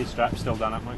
Your strap's still done up, mate.